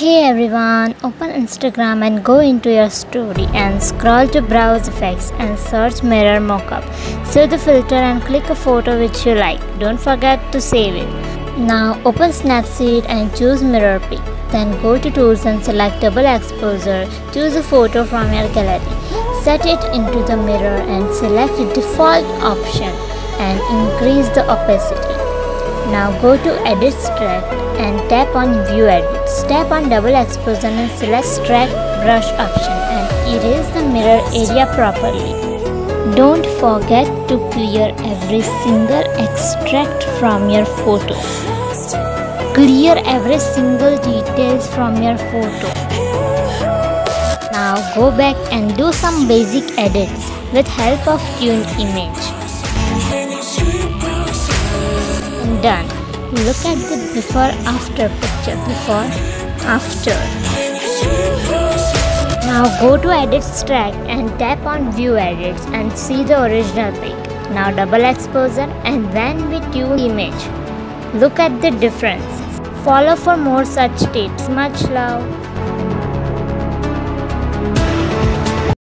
Hey everyone, open Instagram and go into your story and scroll to browse effects and search mirror mockup. Save the filter and click a photo which you like. Don't forget to save it. Now open Snapseed and choose mirror pic. Then go to tools and select double exposure. Choose a photo from your gallery. Set it into the mirror and select the default option and increase the opacity. Now go to edit stack and tap on view edits. Tap on double exposure and select stack brush option and erase the mirror area properly. Don't forget to clear every single extract from your photo. Clear every single details from your photo. Now go back and do some basic edits with help of tune image. Done. Look at the before after picture. Before after. Now go to edits stack and tap on view edits and see the original pic. Now double exposure and then we tune image. Look at the difference. Follow for more such tips. Much love.